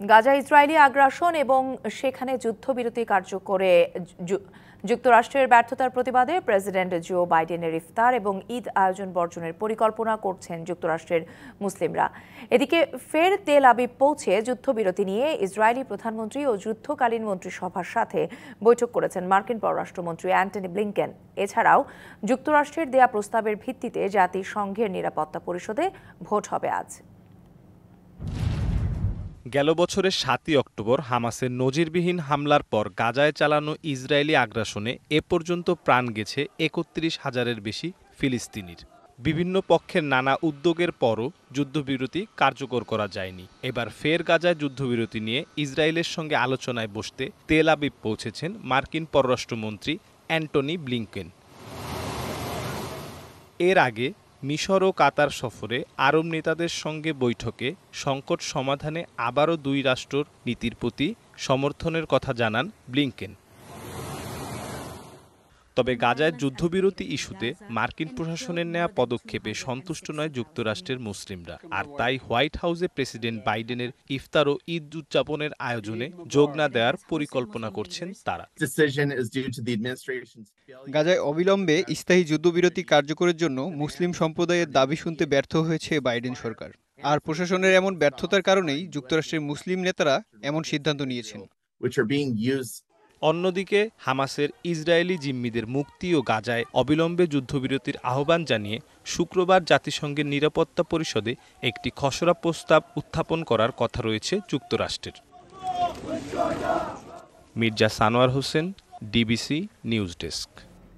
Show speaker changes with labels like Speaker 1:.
Speaker 1: Gaza Israeli আগ্রাসন এবং সেখানে যুদ্ধবিরতি কার্যকরে যুক্তরাষ্ট্রের ব্যর্থতার প্রতিবাদে প্রেসিডেন্ট জো বাইডেনের ইফতার এবং ঈদ আয়োজন বর্জনের পরিকল্পনা করছেন যুক্তরাষ্ট্রের মুসলিমরা। এদিকে ফের তেল আবিব পৌঁছে যুদ্ধবিরতি নিয়ে ইসরায়েলি প্রধানমন্ত্রী ও যুদ্ধকালীন মন্ত্রিসভার সাথে বৈঠক করেছেন মার্কিন পররাষ্ট্রমন্ত্রী অ্যান্টনি ব্লিংকেন। এছাড়াও যুক্তরাষ্ট্রের দেয়া প্রস্তাবের ভিত্তিতে জাতিসংঘের নিরাপত্তা পরিষদে ভোট হবে আজ।
Speaker 2: গেল বছরের সাতই অক্টোবর হামাসের নজিরবিহীন হামলার পর গাজায় চালানো ইসরায়েলি আগ্রাসনে এ পর্যন্ত প্রাণ গেছে একত্রিশ হাজারের বেশি ফিলিস্তিনির। বিভিন্ন পক্ষের নানা উদ্যোগের পরও যুদ্ধবিরতি কার্যকর করা যায়নি। এবার ফের গাজায় যুদ্ধবিরতি নিয়ে ইসরায়েলের সঙ্গে আলোচনায় বসতে তেল আবিব পৌঁছেছেন মার্কিন পররাষ্ট্রমন্ত্রী অ্যান্টনি ব্লিংকেন। এর আগে মিশর ও কাতার সফরে আরব নেতাদের সঙ্গে বৈঠকে সংকট সমাধানে আবারও দুই রাষ্ট্রর নীতির প্রতি সমর্থনের কথা জানান ব্লিংকেন। তবে গাজায় যুদ্ধবিরতি ইস্যুতে মার্কিন প্রশাসনের নেওয়া পদক্ষেপে সন্তুষ্ট নয় যুক্তরাষ্ট্রের মুসলিমরা। আর তাই হোয়াইট হাউসে প্রেসিডেন্ট বাইডেনের ইফতার ও ঈদ উদযাপনের আয়োজনে যোগ না দেওয়ার পরিকল্পনা করছেন তারা.
Speaker 3: গাজায় অবিলম্বে স্থায়ী যুদ্ধবিরতি কার্যকরের জন্য মুসলিম সম্প্রদায়ের দাবি শুনতে ব্যর্থ হয়েছে বাইডেন সরকার। আর প্রশাসনের এমন ব্যর্থতার কারণেই যুক্তরাষ্ট্রের মুসলিম নেতারা এমন সিদ্ধান্ত নিয়েছেন।
Speaker 4: which are being used
Speaker 2: অন্যদিকে, হামাসের ইসরায়েলি জিম্মিদের মুক্তি ও গাজায় অবিলম্বে যুদ্ধবিরতির আহ্বান জানিয়ে শুক্রবার জাতিসংঘের নিরাপত্তা পরিষদে একটি খসড়া প্রস্তাব উত্থাপন করার কথা রয়েছে যুক্তরাষ্ট্রের। Mirza Sanowar Hossain, DBC news desk.